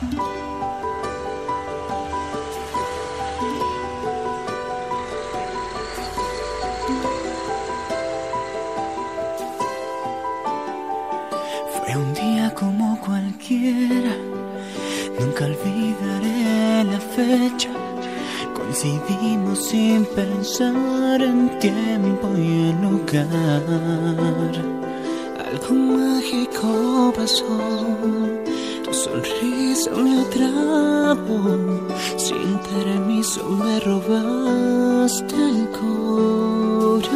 Fue un día como cualquiera, nunca olvidaré la fecha. Coincidimos sin pensar en tiempo y en lugar. Algo mágico pasó, sonrisa me atrapó. Sin permiso me robaste el corazón.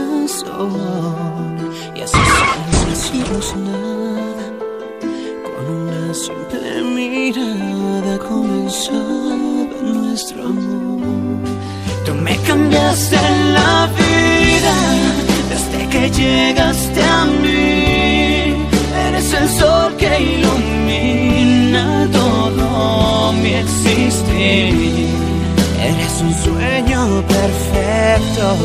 Y así sin decirnos nada, con una simple mirada comenzaba nuestro amor. Tú me cambiaste la vida desde que llegaste a mí. Eres el sol que mi existir. Eres un sueño perfecto,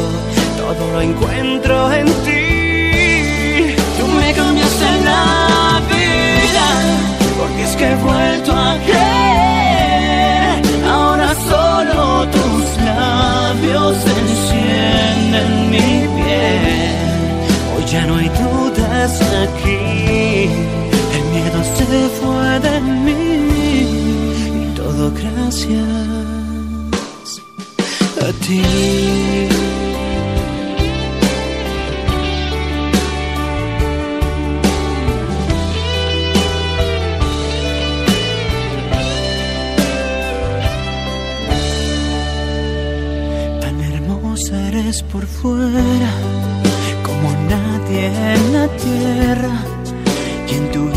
todo lo encuentro en ti. Tú me cambiaste la vida, porque es que he vuelto a creer. Ahora solo tus labios encienden mi piel. Hoy ya no hay dudas aquí, el miedo se fue de mí. Gracias a ti. Eres por fuera, como nadie en la tierra. Y tu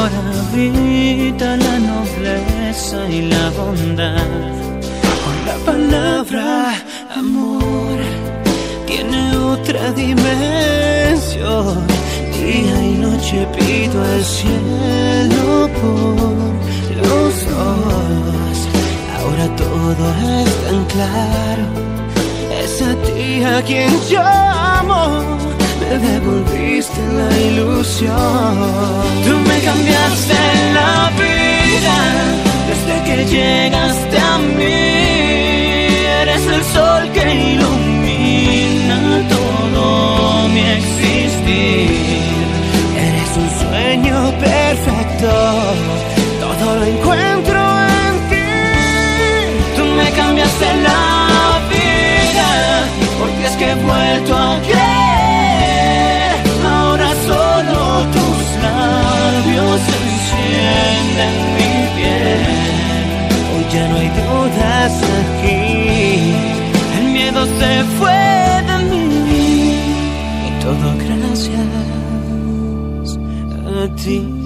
interior habita la nobleza y la bondad. Con la palabra amor tiene otra dimensión. Día y noche pido al cielo por los dos. Ahora todo es tan claro. Es a ti a quien llamo. Me devolviste la ilusión. Tú me cambiaste la vida desde que llegaste a mí. Eres el sol que ilumina todo mi existir. Eres un sueño perfecto. Todo lo encuentro en ti. Tú me cambiaste la vida porque es que he vuelto a creer. Encienden mi piel. Hoy ya no hay dudas aquí. El miedo se fue de mí. Y todo gracias a ti.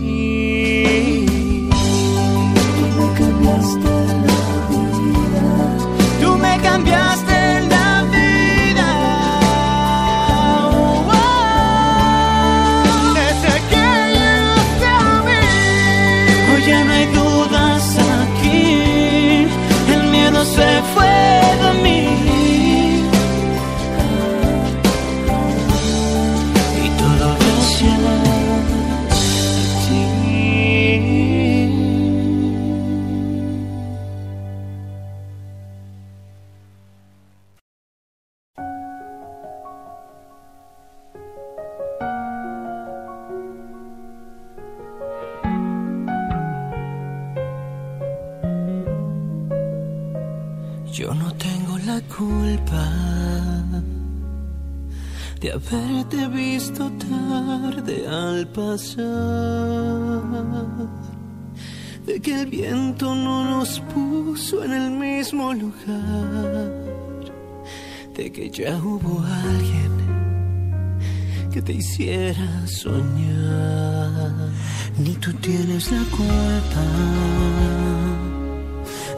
Haberte visto tarde al pasar, de que el viento no nos puso en el mismo lugar, de que ya hubo alguien que te hiciera soñar. Ni tú tienes la culpa.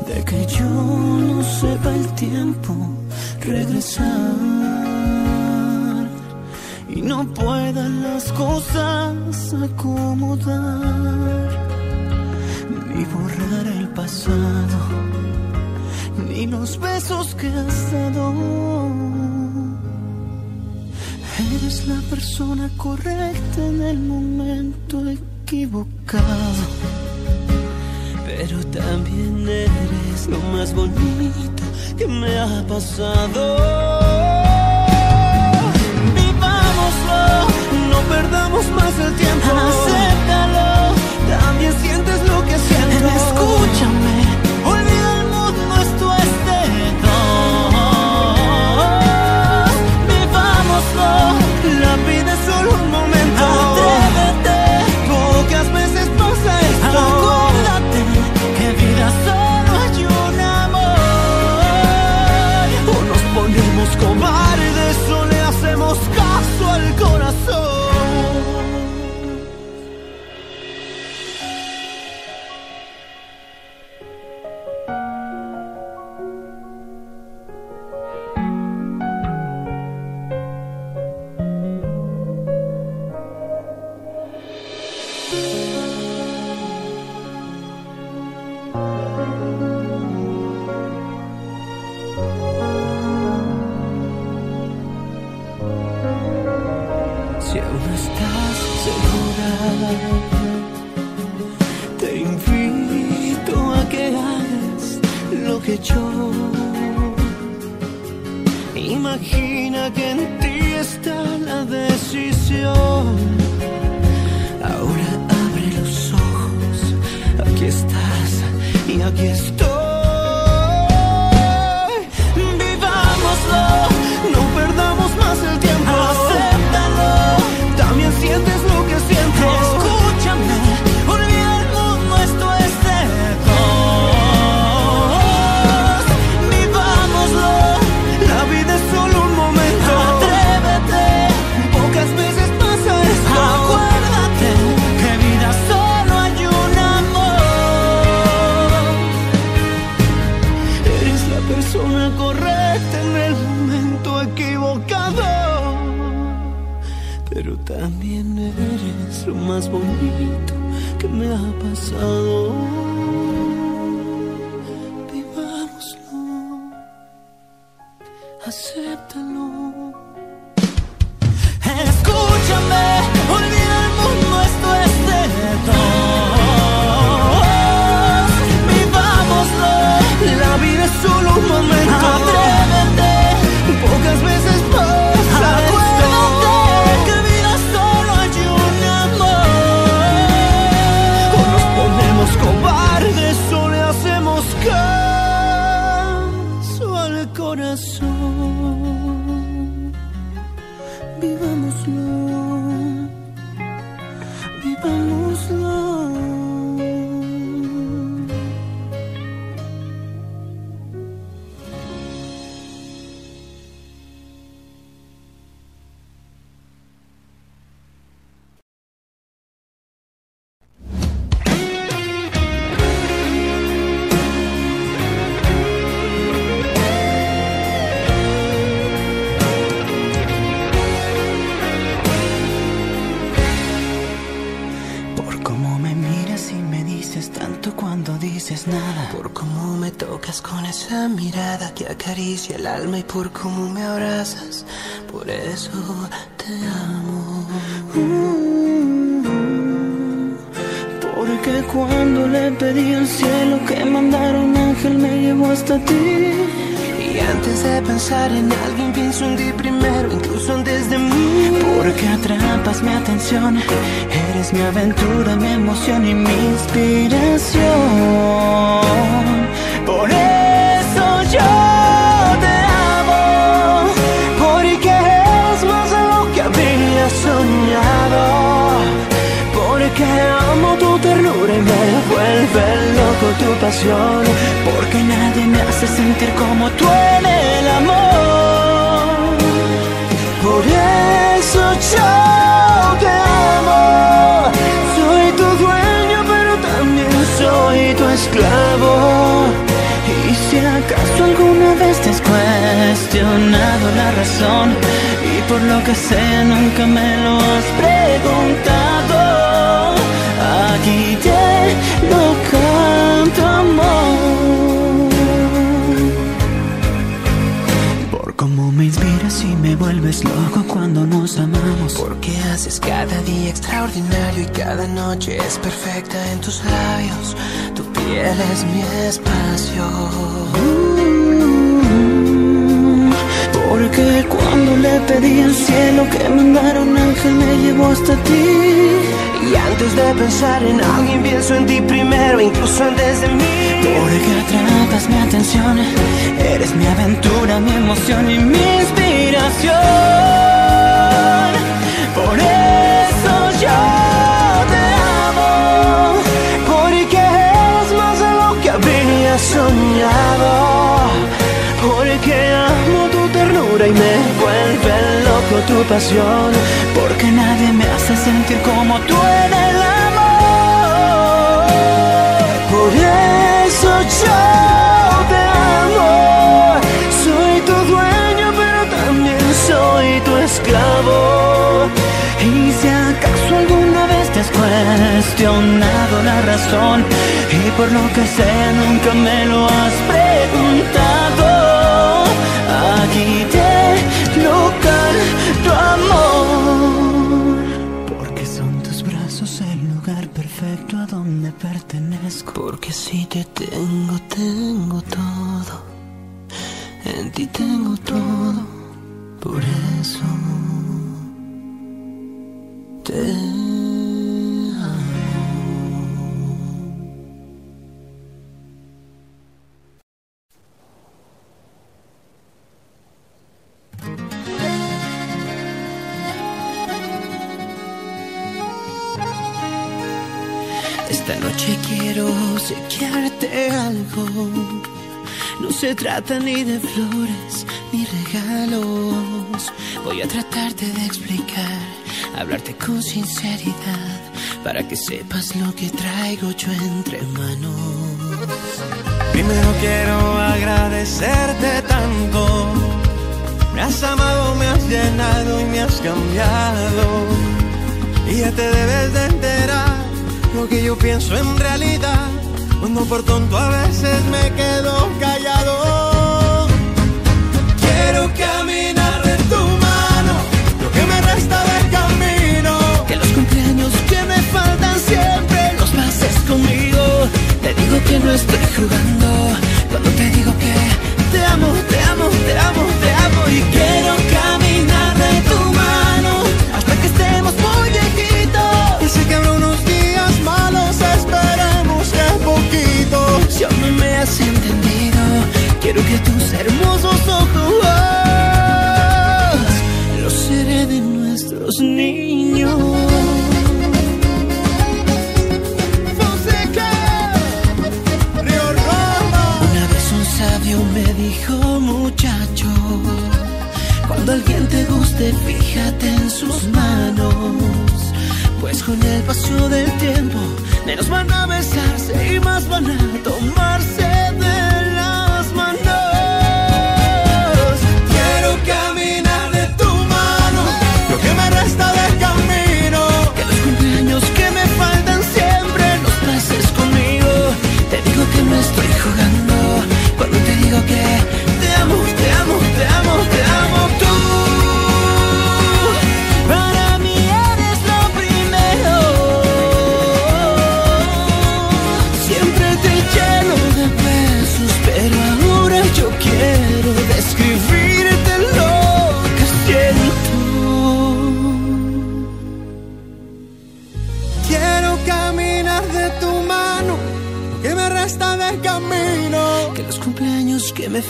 De que yo no sepa el tiempo regresar y no puedan las cosas acomodar, ni borrar el pasado, ni los besos que has dado. Eres la persona correcta en el momento equivocado, pero también eres lo más bonito que me ha pasado. perdamos más el tiempo. Acéptalo, también sientes lo que siento. Escúchame. acaricia el alma y por cómo me abrazas, por eso te amo. Mm. Porque cuando le pedí al cielo que mandara un ángel me llevó hasta ti. Y antes de pensar en alguien pienso en ti primero, incluso antes de mí. Porque atrapas mi atención, eres mi aventura, mi emoción y mi inspiración. poco tu pasión, porque nadie me hace sentir como tú en el amor. Por eso yo te amo, soy tu dueño, pero también soy tu esclavo. Y si acaso alguna vez te has cuestionado la razón, y por lo que sé nunca me lo has preguntado. nos amamos. Porque haces cada día extraordinario y cada noche es perfecta en tus labios. Tu piel es mi espacio. Porque cuando le pedí al cielo que mandara un ángel me llevó hasta ti. Y antes de pensar en alguien pienso en ti primero, incluso antes de mí. Porque atrapas mi atención, eres mi aventura, mi emoción y mi inspiración. Por eso yo te amo, porque es más de lo que habría soñado. Porque amo tu ternura y me vuelve loco tu pasión. porque nadie me hace sentir como tú en el amor. Por eso yo te amo. Soy tu dueño, pero también soy tu esclavo. Te cuestionado la razón y por lo que sea nunca me lo has preguntado, aquí te local tu amor. Porque son tus brazos el lugar perfecto a donde pertenezco. Porque si te tengo, tengo todo. En ti tengo todo. Por eso te sequearte algo. No se trata ni de flores ni regalos. Voy a tratarte de explicar, hablarte con sinceridad, para que sepas lo que traigo yo entre manos. Primero quiero agradecerte tanto. Me has amado, me has llenado y me has cambiado. Y ya te debes de enterar lo que yo pienso en realidad. Cuando por tonto a veces me quedo callado. Quiero caminar de tu mano, lo que me resta del camino. Que los cumpleaños que me faltan siempre los pases conmigo. Te digo que no estoy jugando cuando te digo que te amo, te amo, te amo, te amo y quiero entendido, quiero que tus hermosos ojos los seré de nuestros niños. Un sabio me dijo, muchacho, cuando alguien te guste, fíjate en sus manos. Pues con el paso del tiempo, menos van a besarse y más van a tomarse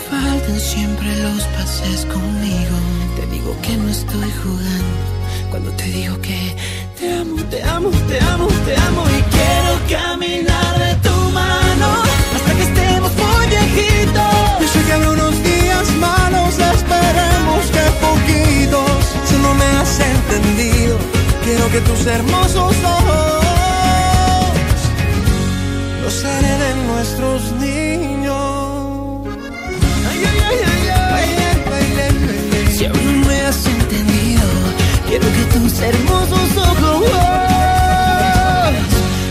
faltan siempre los pases conmigo. Te digo que no estoy jugando cuando te digo que te amo, te amo, te amo, te amo y quiero caminar de tu mano hasta que estemos muy viejitos. Yo sé que habrá unos días malos, esperemos que poquitos. Si no me has entendido, quiero que tus hermosos ojos los haré de nuestros hermosos ojos.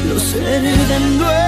Los heredan nuestros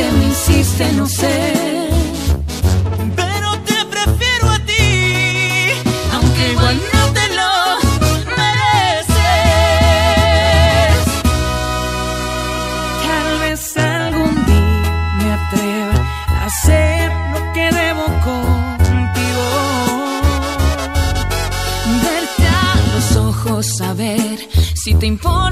que me hiciste, no sé. Pero te prefiero a ti, aunque igual no te lo mereces. Tal vez algún día me atreva a hacer lo que debo contigo. Verte a los ojos, a ver si te importa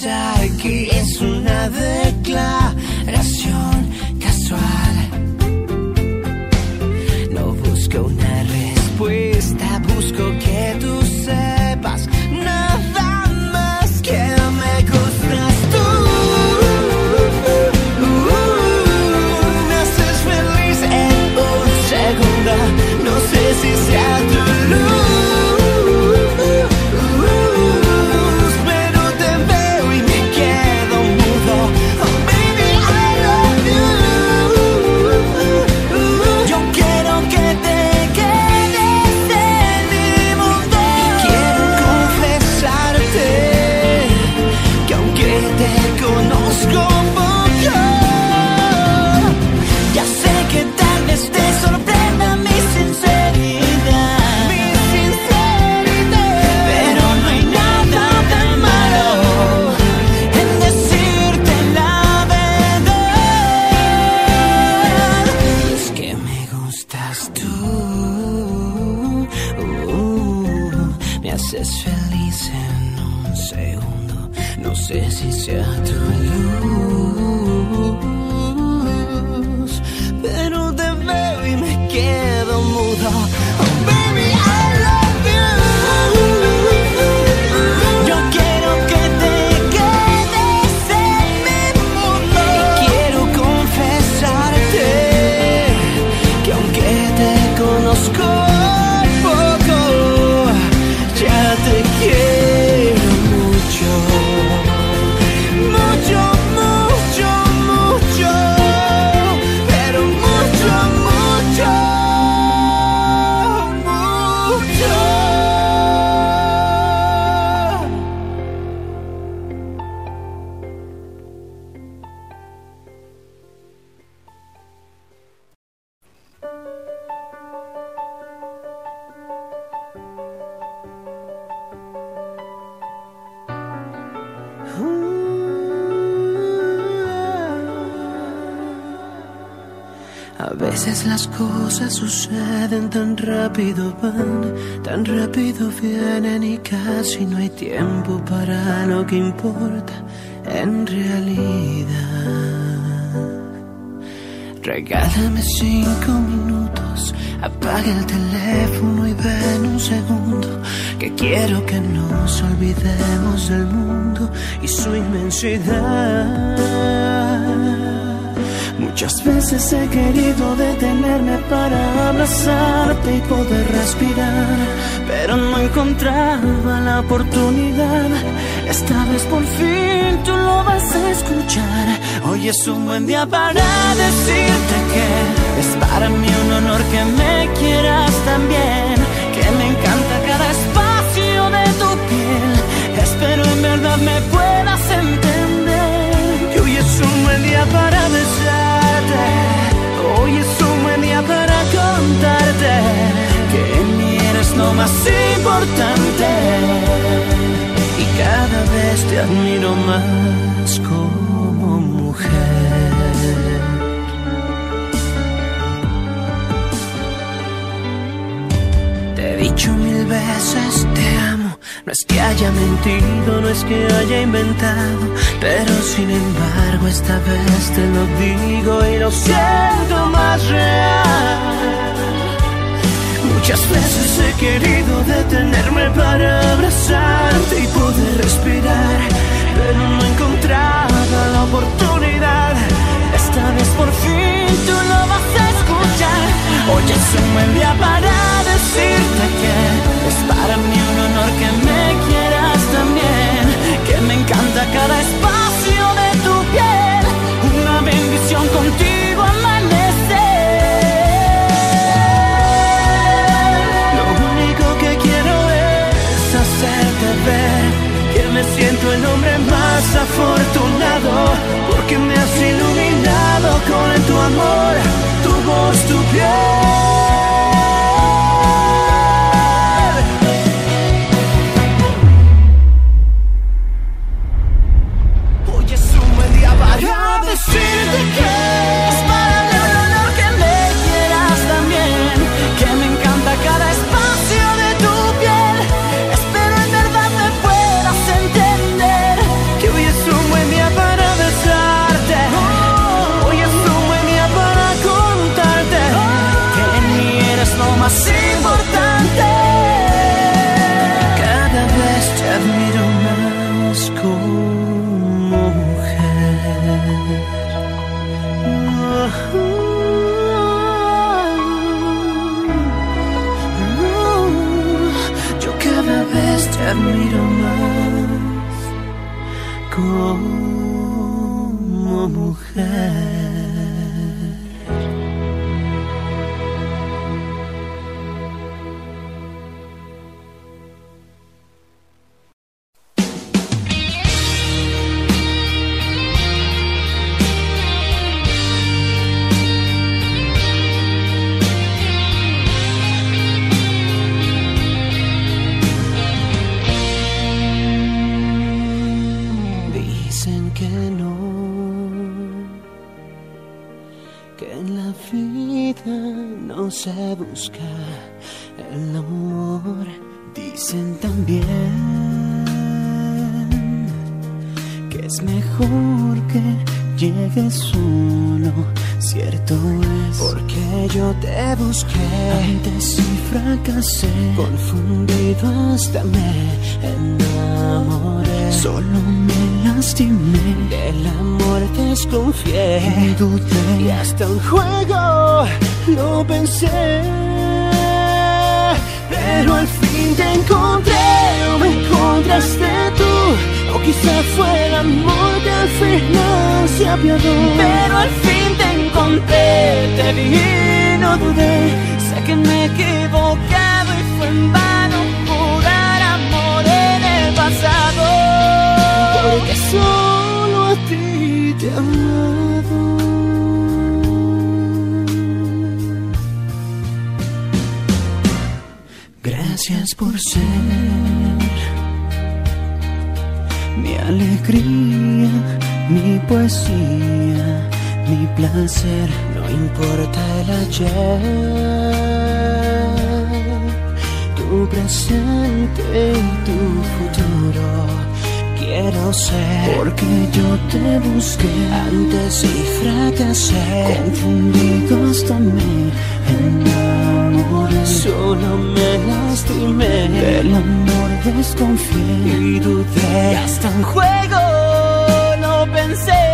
Shaggy. Las cosas suceden tan rápido van, tan rápido vienen y casi no hay tiempo para lo que importa en realidad. Regálame cinco minutos, apaga el teléfono y ven un segundo, que quiero que nos olvidemos del mundo y su inmensidad. Muchas veces he querido detenerme para abrazarte y poder respirar, pero no encontraba la oportunidad. Esta vez por fin tú lo vas a escuchar. Hoy es un buen día para decirte que es para mí un honor que me quieras también, que me encanta cada espacio de tu piel. Espero en verdad me puedas lo más importante y cada vez te admiro más como mujer. Te he dicho mil veces te amo. No es que haya mentido, no es que haya inventado, pero sin embargo esta vez te lo digo y lo siento más real. Muchas veces he querido detenerme para abrazarte y poder respirar, pero no encontraba la oportunidad. Esta vez por fin tú lo vas a escuchar. Hoy es un buen día para decirte que es para mí un honor que me quieras también, que me encanta cada espacio de tu piel, una bendición contigo me siento el hombre más afortunado, porque me has iluminado con tu amor, tu voz, tu piel. Como mujer. Confundido hasta me enamoré. Solo me lastimé, del amor desconfié y dudé. Y hasta un juego lo pensé. Pero al fin te encontré o me encontraste tú O quizá fue el amor que al final se Pero al fin te encontré, te vi no dudé que me he equivocado y fue en vano jurar amor en el pasado. Porque solo a ti te he amado. Gracias por ser mi alegría, mi poesía, mi placer. No importa el ayer, presente y tu futuro. Quiero ser porque yo te busqué antes y fracasé, confundido hasta me enamoré. Solo me lastimé, del amor desconfié y dudé. Y hasta en juego no pensé,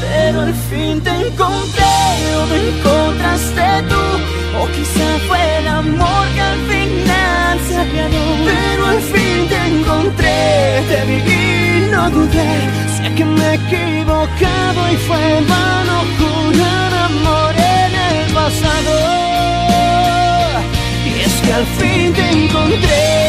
pero al fin te encontré o me encontraste tú. O quizá fue el amor que al final se apiadó. Pero al fin te encontré, te vi y no dudé. Sé que me he equivocado y fue en vano jurar amor en el pasado. Y es que al fin te encontré,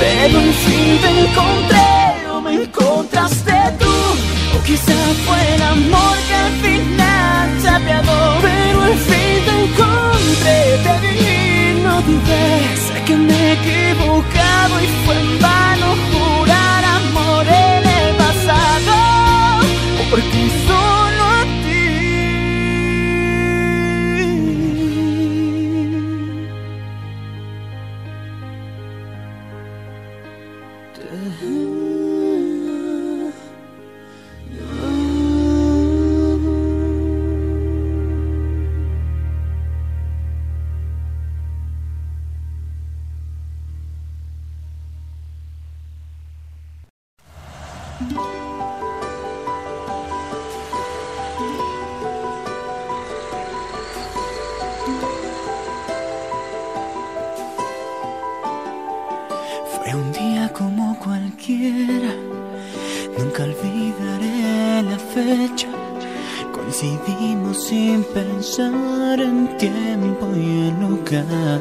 Pero al fin te encontré o me encontraste tú. O quizá fue el amor que al final se apiadó Pero al fin te encontré, te vi, no dudé Sé que me he equivocado y fue en vano Fue un día como cualquiera, nunca olvidaré la fecha. Coincidimos sin pensar en tiempo y en lugar.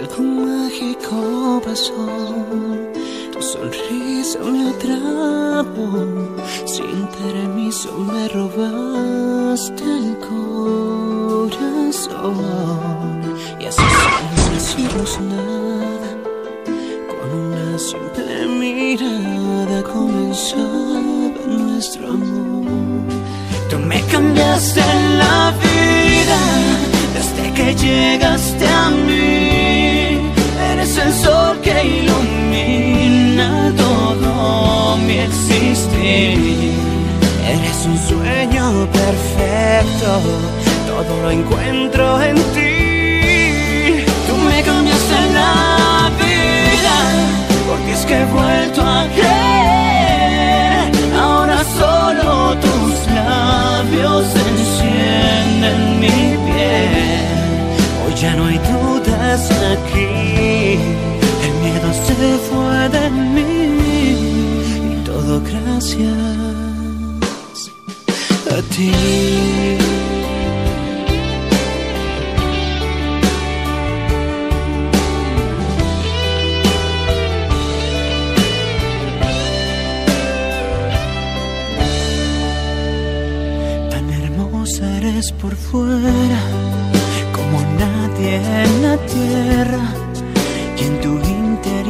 Algo mágico pasó, sonrisa me atrapó. Sin permiso me robaste el corazón. Y así sin decirnos nada, con una simple mirada comenzaba nuestro amor. Tú me cambiaste la vida desde que llegaste a mí. Eres el sol que ilumina mi existir. Eres un sueño perfecto, todo lo encuentro en ti. Tú me cambiaste la vida, porque es que he vuelto a creer. Ahora solo tus labios encienden mi piel. Hoy ya no hay dudas aquí, el miedo se fue de mí gracias a ti. Tan hermosa eres por fuera, como nadie en la tierra.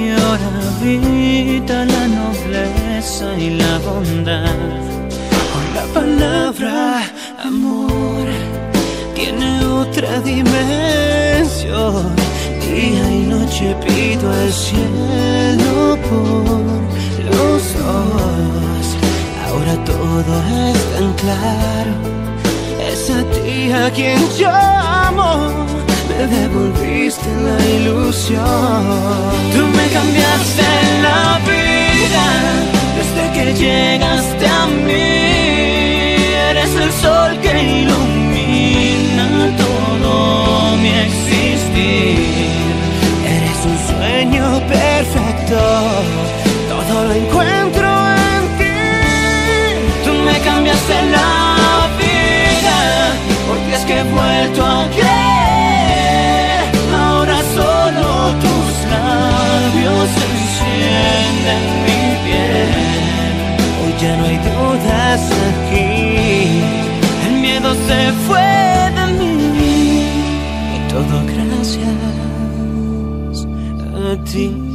Habita la nobleza y la bondad. La palabra amor tiene otra dimensión. Día y noche pido al cielo por los dos. Ahora todo es tan claro. Es a ti a quien yo amo. Me devolviste la ilusión. Tú me cambiaste la vida desde que llegaste a mí. Eres el sol que ilumina todo mi existir. Eres un sueño perfecto. Todo lo encuentro en ti. Tú me cambiaste la vida porque es que he vuelto a creer. Encienden mi piel. Hoy ya no hay dudas aquí. El miedo se fue de mí. Y todo gracias a ti.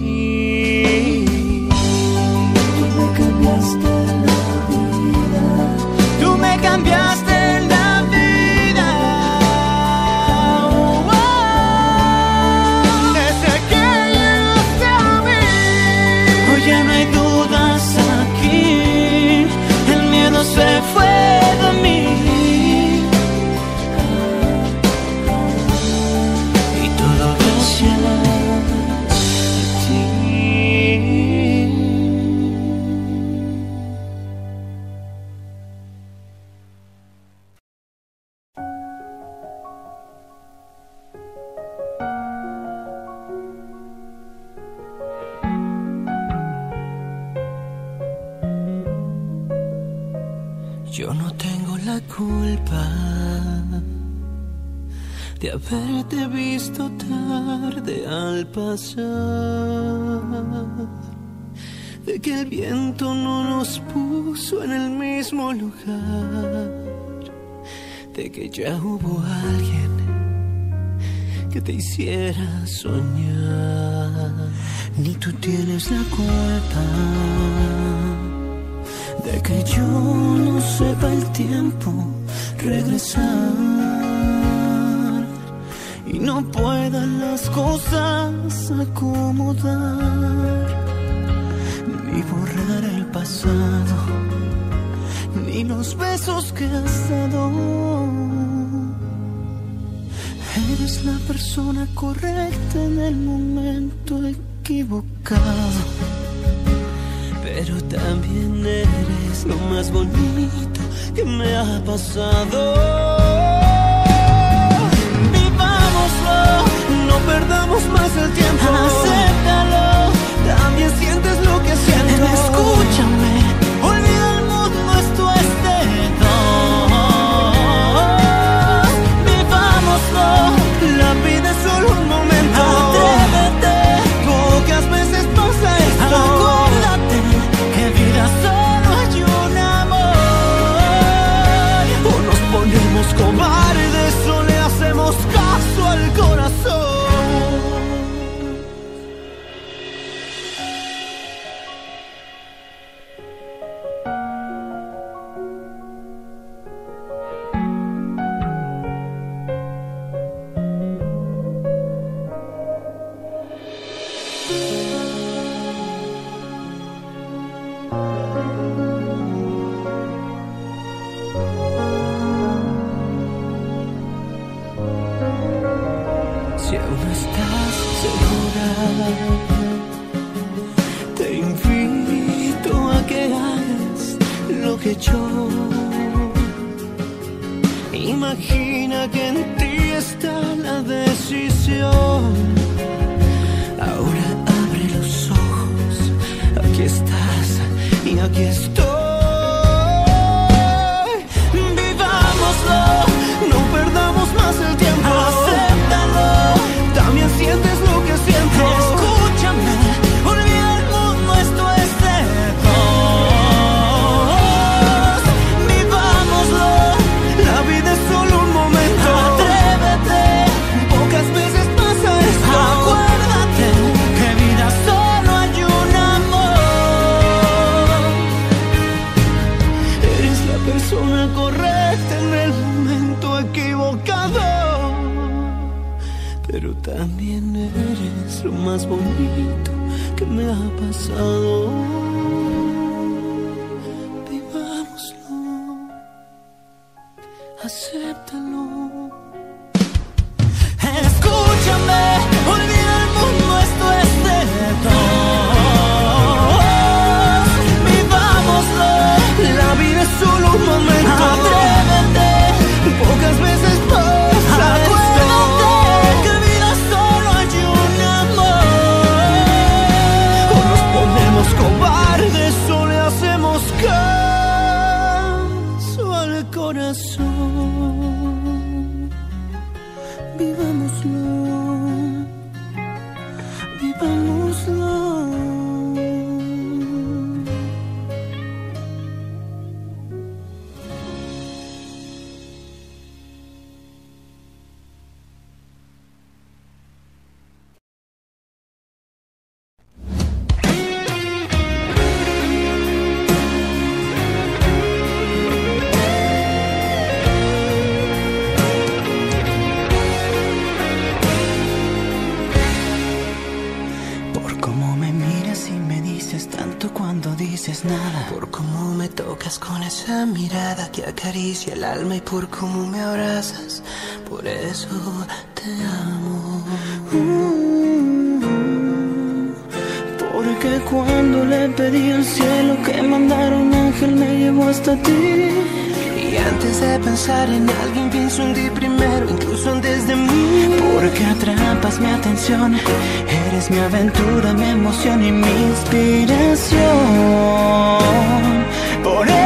Haberte visto tarde al pasar, de que el viento no nos puso en el mismo lugar, de que ya hubo alguien que te hiciera soñar. Ni tú tienes la culpa. De que yo no sepa el tiempo regresar no pueda las cosas acomodar ni borrar el pasado ni los besos que has dado eres la persona correcta en el momento equivocado pero también eres lo más bonito que me ha pasado. No perdamos más el tiempo. Acéptalo. También sientes lo que siento. Escúchame. Acaricia el alma y por cómo me abrazas, por eso te amo. Porque cuando le pedí al cielo que mandara un ángel me llevó hasta ti. Y antes de pensar en alguien pienso en ti primero, incluso antes de mí. Porque atrapas mi atención, eres mi aventura, mi emoción y mi inspiración. Por eso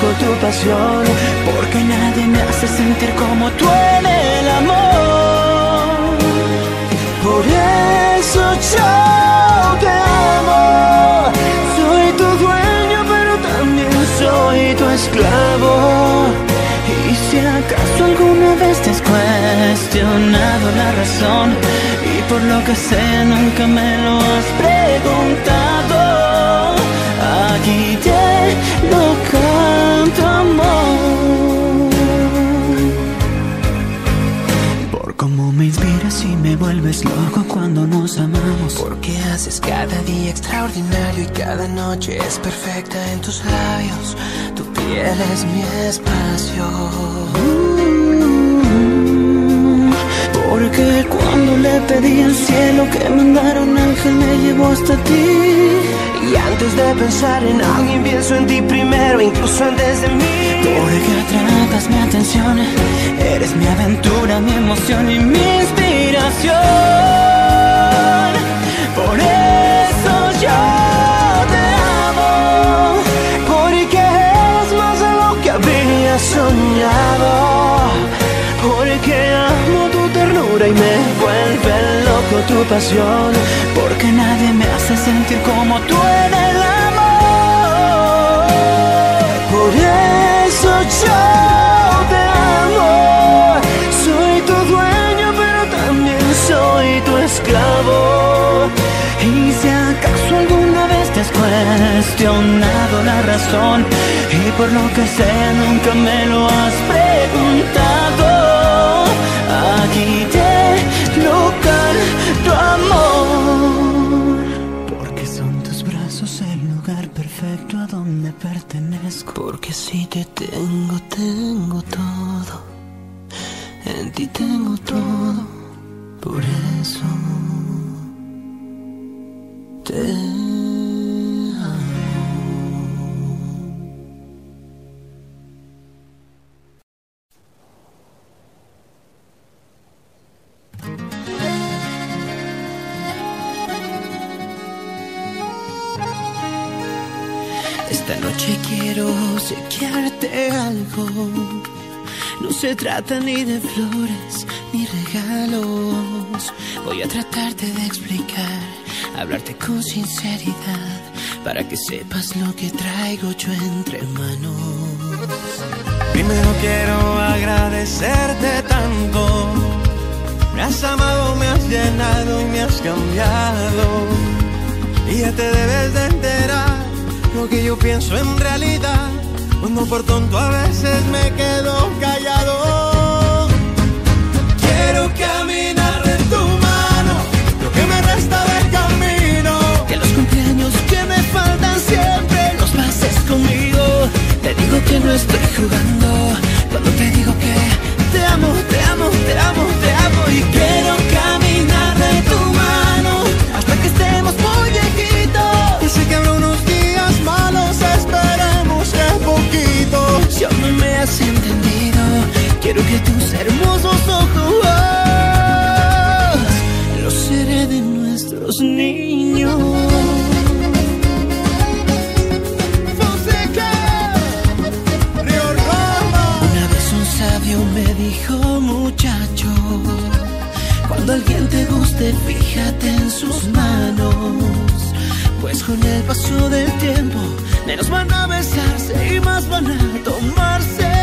loco tu pasión. porque nadie me hace sentir como tú en el amor. Por eso yo te amo. Soy tu dueño, pero también soy tu esclavo. Y si acaso alguna vez te has cuestionado la razón y por lo que sé nunca me lo has preguntado, cuando nos amamos. Porque haces cada día extraordinario y cada noche es perfecta en tus labios. Tu piel es mi espacio. Porque cuando le pedí al cielo que mandara un ángel me llevó hasta ti. Y antes de pensar en alguien pienso en ti primero, incluso antes de mí. Porque atrapas mi atención, eres mi aventura, mi emoción y mi inspiración. Soñado. Porque amo tu ternura y me vuelve loco tu pasión. porque nadie me hace sentir como tú en el amor. Por eso yo te amo. Soy tu dueño, pero también soy tu esclavo. Te has cuestionado la razón y por lo que sea nunca me lo has preguntado, aquí te lo canto amor. Porque son tus brazos el lugar perfecto a donde pertenezco. Porque si te tengo, tengo todo. En ti tengo todo. Por eso te quiero sequearte algo. No se trata ni de flores ni regalos. Voy a tratarte de explicar, hablarte con sinceridad, para que sepas lo que traigo yo entre manos. Primero quiero agradecerte tanto. Me has amado, me has llenado y me has cambiado. Y ya te debes de enterar lo que yo pienso en realidad. Cuando por tonto a veces me quedo callado. Quiero caminar de tu mano, lo que me resta del camino. Que los cumpleaños que me faltan siempre los pases conmigo. Te digo que no estoy jugando cuando te digo que te amo, te amo, te amo, te amo y quiero has entendido, quiero que tus hermosos ojos los seré de nuestros niños. Fonseca, Río. Una vez un sabio me dijo, muchacho, cuando alguien te guste, fíjate en sus manos. Pues con el paso del tiempo, menos van a besarse y más van a tomarse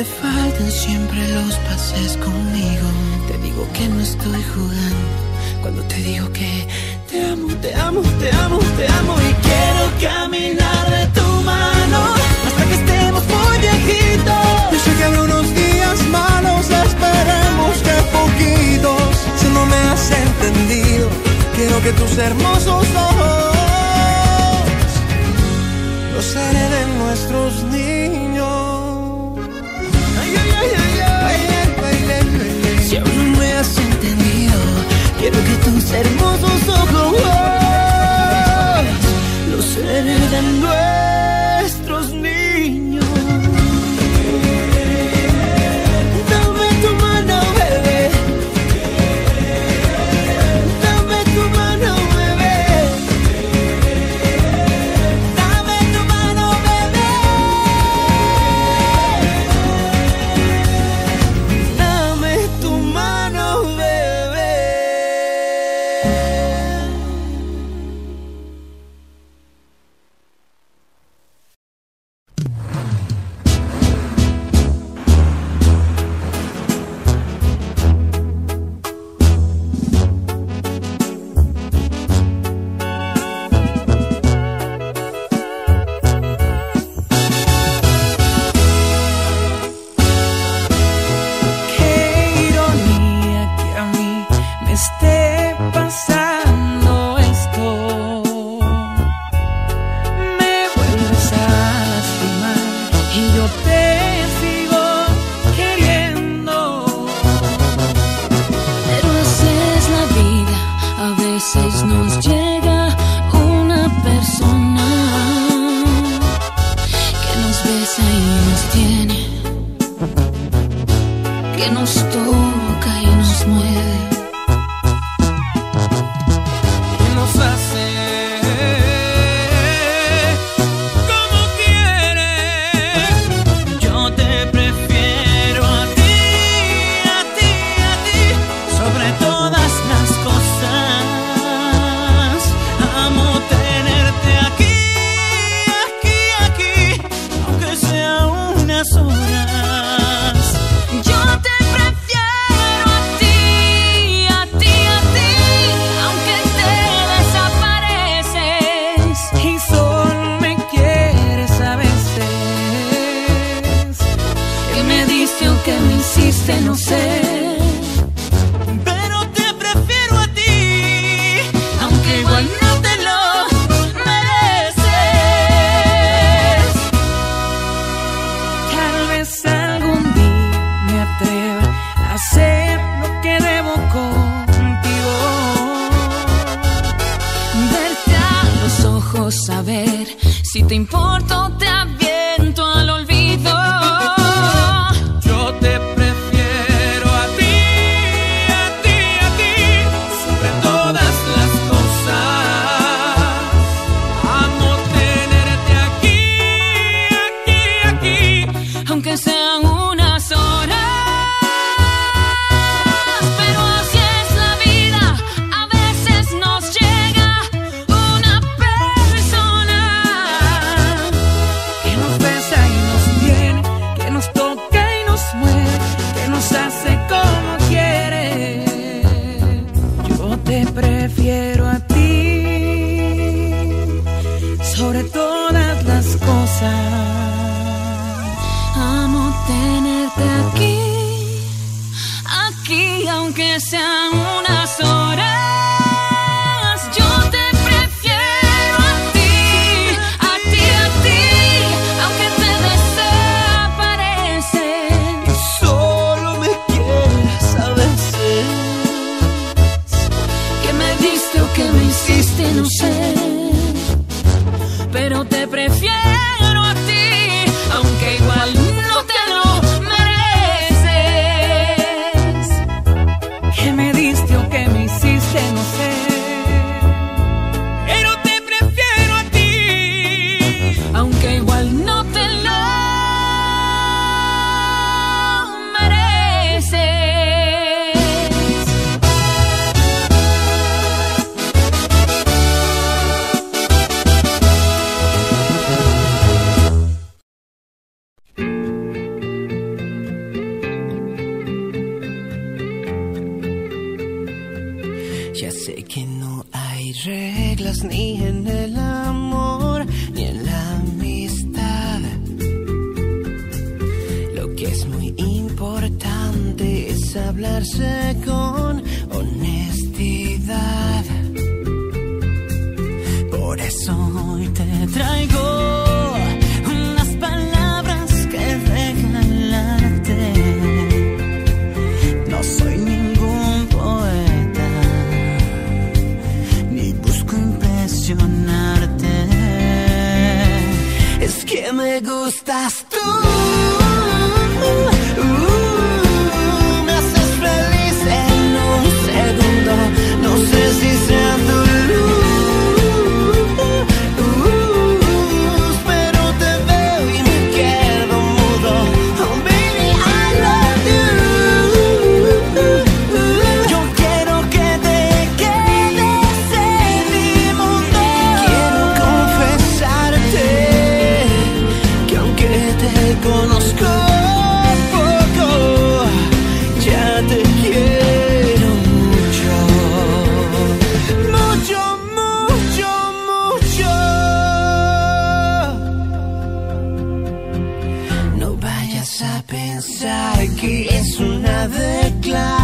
me faltan siempre los pases conmigo. Te digo que no estoy jugando cuando te digo que te amo, te amo, te amo, te amo y quiero caminar de tu mano hasta que estemos muy viejitos. Yo sé que habrá unos días malos, esperemos que poquitos. Si no me has entendido, quiero que tus hermosos ojos los haré de nuestros hermosos ojos hiciste, no sé. Que es una declaración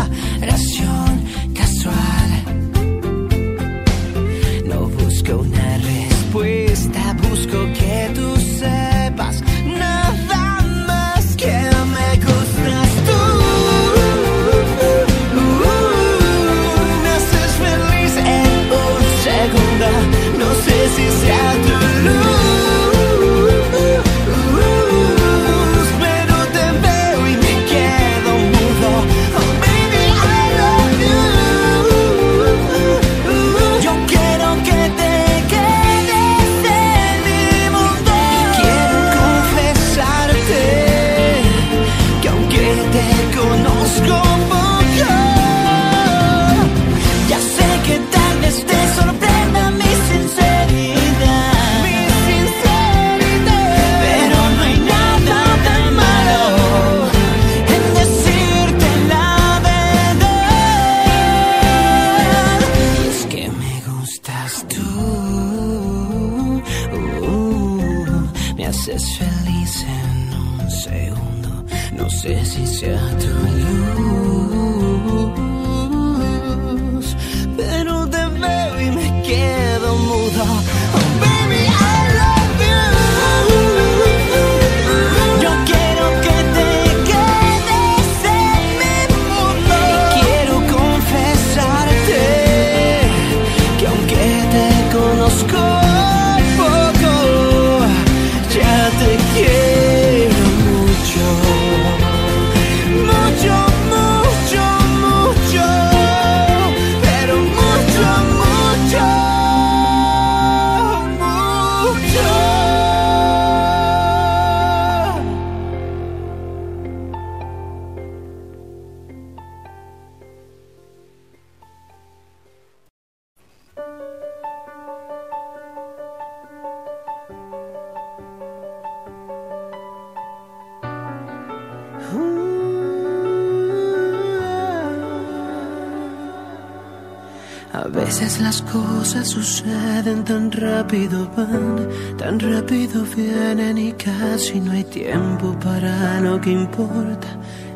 las cosas suceden tan rápido van, tan rápido vienen y casi no hay tiempo para lo que importa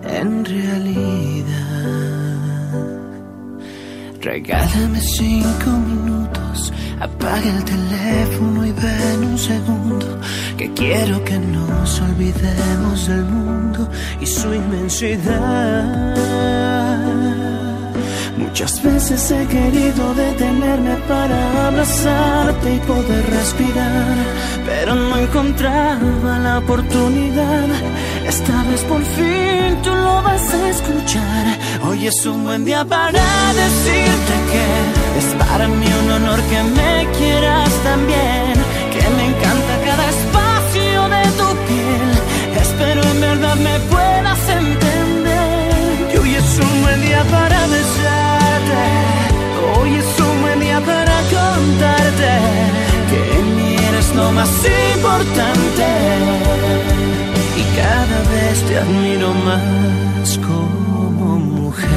en realidad. Regálame cinco minutos, apaga el teléfono y ven un segundo, que quiero que nos olvidemos del mundo y su inmensidad. Muchas veces he querido detenerme para abrazarte y poder respirar, pero no encontraba la oportunidad. Esta vez por fin tú lo vas a escuchar. Hoy es un buen día para decirte que es para mí un honor que me quieras también, lo más importante. Y cada vez te admiro más como mujer.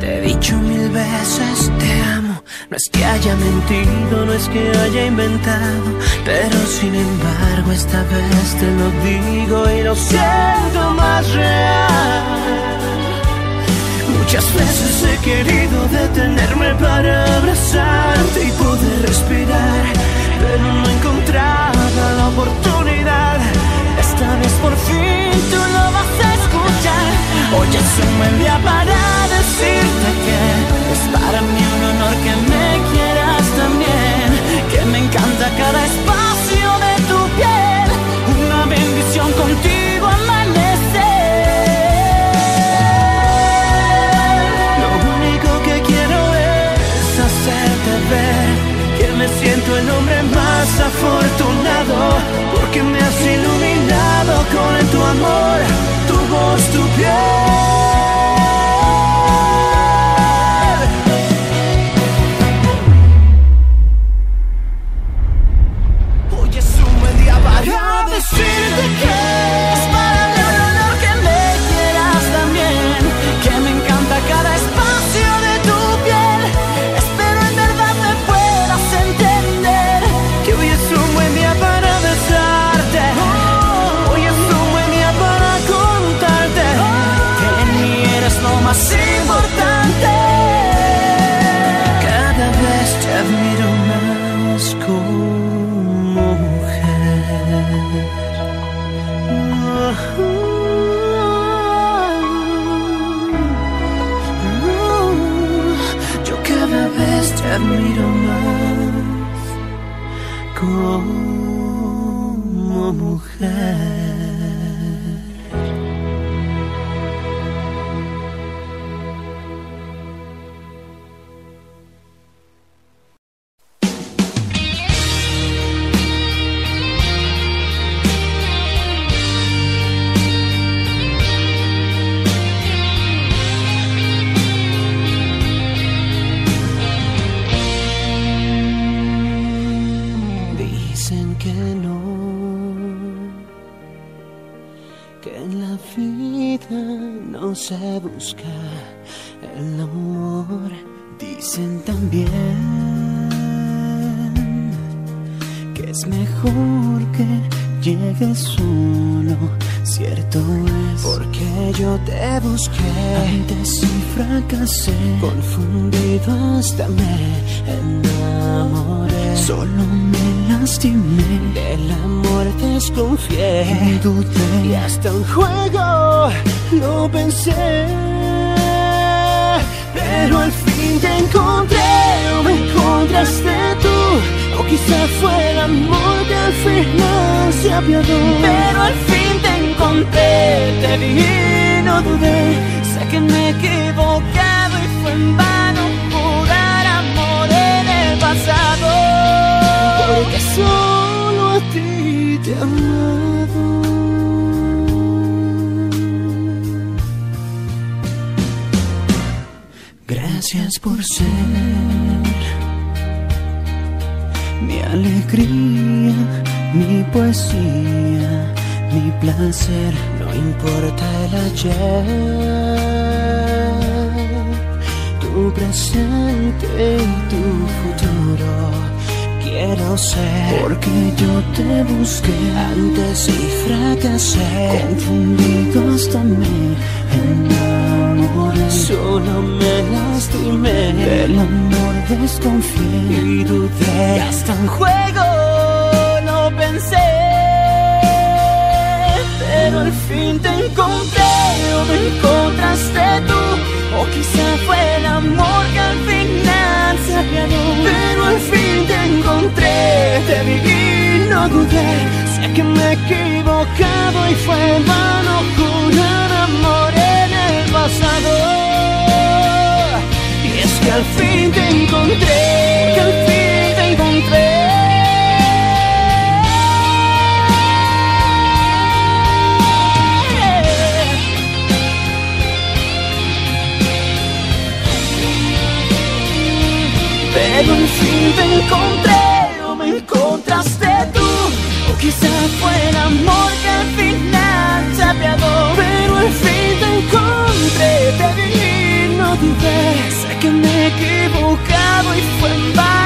Te he dicho mil veces te amo. No es que haya mentido, no es que haya inventado, pero sin embargo esta vez te lo digo y lo siento más real. Muchas veces he querido detenerme para abrazarte y poder respirar, pero no encontraba la oportunidad. Esta vez por fin tú lo vas a escuchar. Hoy es un buen día para decirte que es para mí un honor que me quieras también, que me encanta cada espacio de tu piel, una bendición contigo me siento el hombre más afortunado, porque me has iluminado con tu amor, tu voz, tu piel. Como mujer. Confundido hasta me enamoré. Solo me lastimé, del amor desconfié y hasta un juego lo pensé. Pero al fin te encontré, o me encontraste tú. O quizá fue el amor que al final se apiadó. Pero al fin te encontré, te vi y no dudé. Sé que me fue en vano jurar amor en el pasado. Porque solo a ti te amado. Gracias por ser mi alegría, mi poesía, mi placer, no importa el ayer, presente y tu futuro. Quiero ser porque yo te busqué antes y fracasé, confundido hasta me enamoré. Solo me lastimé, del amor desconfié y dudé. Hasta en juego no pensé, pero al fin te encontré o me encontraste tú. O quizá fue el amor que al final se apiadó Pero al fin te encontré, te viví, no dudé. Sé que me he equivocado y fue en vano jurar amor en el pasado. Y es que al fin te encontré, Pero al fin te encontré o me encontraste tú. O quizá fue el amor que al final se apiadó Pero al fin te encontré, te vi, no dudé. Sé que me he equivocado y fue en vano